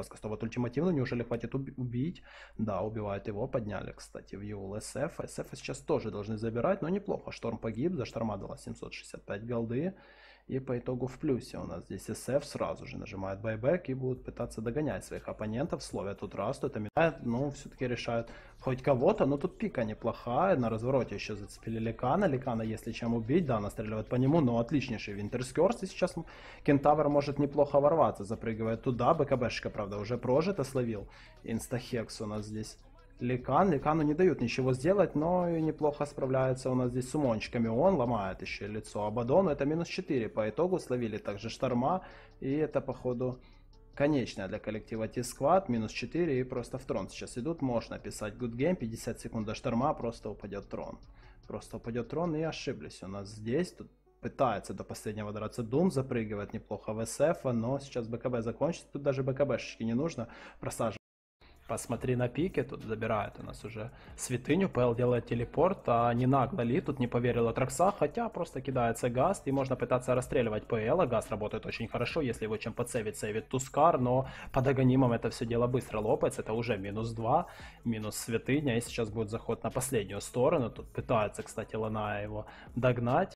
раскастовывает ультимативную, неужели хватит уби- убить? Да, убивает его, подняли, кстати, в Eul СФ. СФ сейчас тоже должны забирать, но неплохо. Шторм погиб, за Шторма дала 765 голды. И по итогу в плюсе у нас здесь СФ сразу же нажимает buyback и будут пытаться догонять своих оппонентов. Словят тут Расту, это метает, но все-таки решают хоть кого-то. Но тут пика неплохая, на развороте еще зацепили Ликана. Ликана, есть чем убить, да, настреливает по нему, но отличнейший Winter's Curse. И сейчас Кентавр может неплохо ворваться, запрыгивает туда. БКБшка, правда, уже прожито словил. Инстахекс у нас здесь Ликан. Ликану не дают ничего сделать, но и неплохо справляется у нас здесь с умончиками. Он ломает еще лицо Абадону. Это минус 4 по итогу. Словили также Шторма. И это, походу, конечная для коллектива T-Squad. Минус 4 и просто в трон сейчас идут. Можно писать good game. 50 секунд до Шторма. Просто упадет трон. Просто упадет трон и ошиблись у нас здесь. Тут пытается до последнего драться Дум, запрыгивает неплохо в СФ, но сейчас БКБ закончится, тут даже БКБшечки не нужно, просаживать. Посмотри на пике, тут забирает у нас уже святыню, ПЛ делает телепорт, а не нагло ли, тут не поверила Тракса, хотя просто кидается Гаст, и можно пытаться расстреливать ПЛ, а Гаст работает очень хорошо, если его чем подсейвить, сейвит Тускар, но под Аганимом это все дело быстро лопается, это уже минус 2, минус святыня, и сейчас будет заход на последнюю сторону, тут пытается, кстати, Лана его догнать.